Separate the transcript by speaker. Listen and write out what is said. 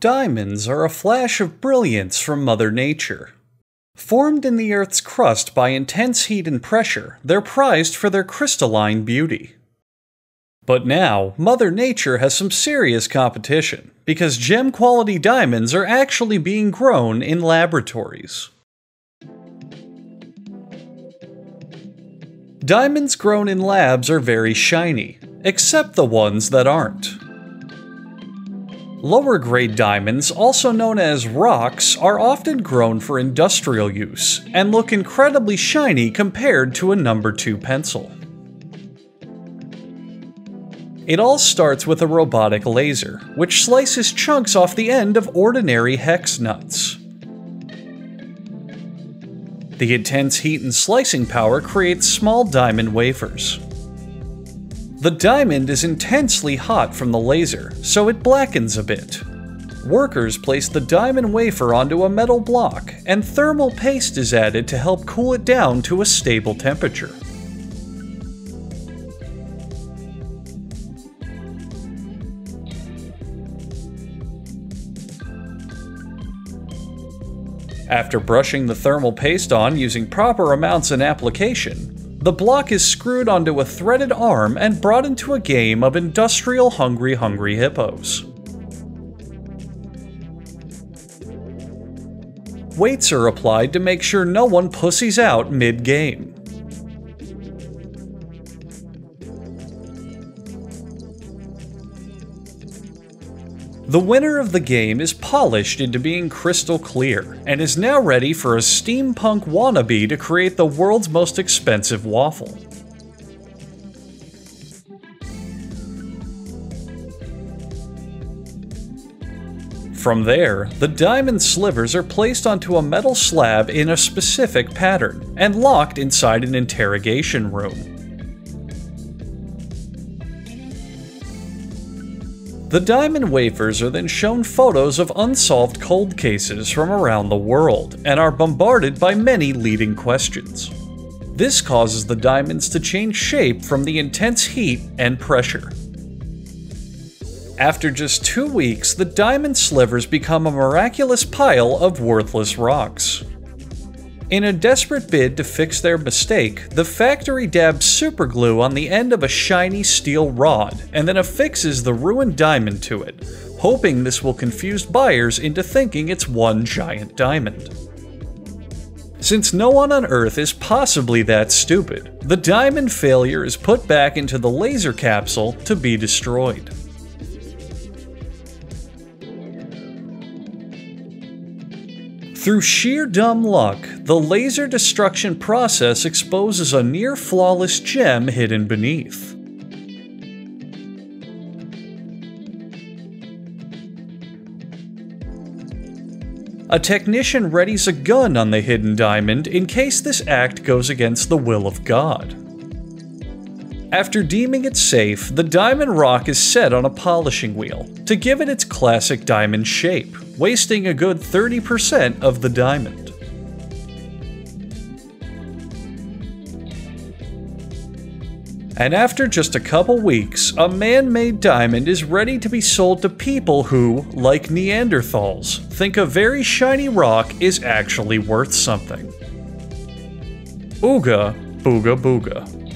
Speaker 1: Diamonds are a flash of brilliance from Mother Nature. Formed in the Earth's crust by intense heat and pressure, they're prized for their crystalline beauty. But now, Mother Nature has some serious competition, because gem quality diamonds are actually being grown in laboratories. Diamonds grown in labs are very shiny, except the ones that aren't. Lower grade diamonds, also known as rocks, are often grown for industrial use and look incredibly shiny compared to a number 2 pencil. It all starts with a robotic laser, which slices chunks off the end of ordinary hex nuts. The intense heat and slicing power creates small diamond wafers. The diamond is intensely hot from the laser, so it blackens a bit. Workers place the diamond wafer onto a metal block, and thermal paste is added to help cool it down to a stable temperature. After brushing the thermal paste on using proper amounts and application, the block is screwed onto a threaded arm and brought into a game of industrial hungry hungry hippos. Weights are applied to make sure no one pussies out mid-game. The winner of the game is polished into being crystal clear, and is now ready for a steampunk wannabe to create the world's most expensive waffle. From there, the diamond slivers are placed onto a metal slab in a specific pattern, and locked inside an interrogation room. The diamond wafers are then shown photos of unsolved cold cases from around the world and are bombarded by many leading questions. This causes the diamonds to change shape from the intense heat and pressure. After just two weeks, the diamond slivers become a miraculous pile of worthless rocks. In a desperate bid to fix their mistake, the factory dabs superglue on the end of a shiny steel rod and then affixes the ruined diamond to it, hoping this will confuse buyers into thinking it's one giant diamond. Since no one on Earth is possibly that stupid, the diamond failure is put back into the laser capsule to be destroyed. Through sheer dumb luck, the laser destruction process exposes a near flawless gem hidden beneath. A technician readies a gun on the hidden diamond in case this act goes against the will of God. After deeming it safe, the diamond rock is set on a polishing wheel to give it its classic diamond shape wasting a good 30% of the diamond. And after just a couple weeks, a man made diamond is ready to be sold to people who, like Neanderthals, think a very shiny rock is actually worth something. Ooga Booga Booga.